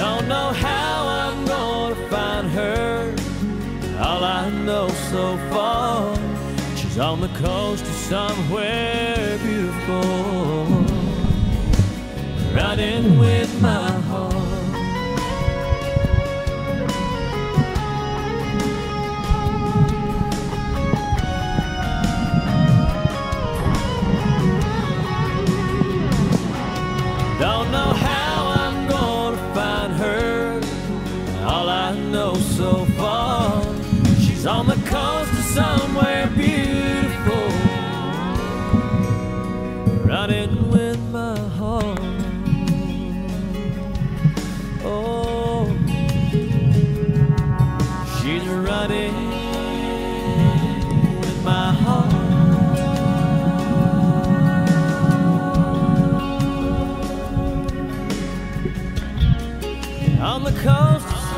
Don't know how I'm gonna find her. All I know so far, she's on the coast of somewhere beautiful. Running with my All I know so far, she's on the coast of somewhere beautiful. Running with my heart. Oh, she's running with my heart. on the coast